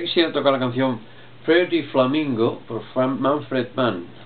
quisiera tocar la canción Freddy Flamingo por Manfred Mann.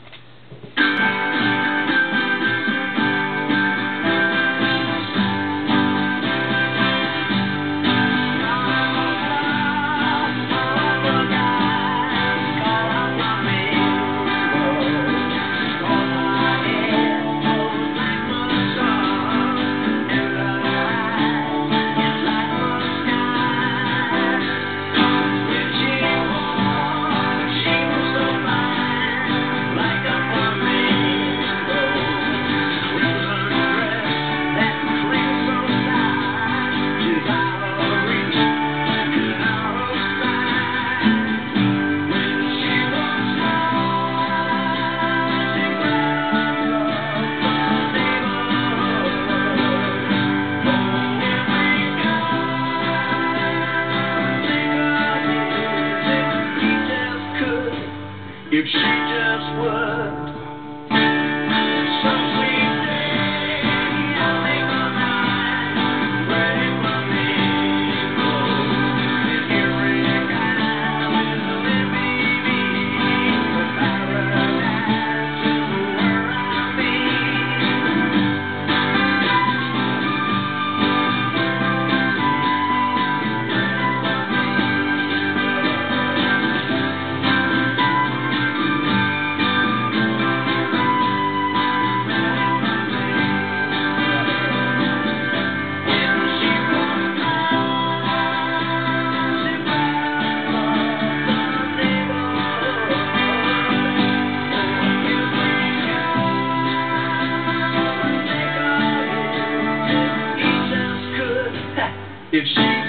You see. If she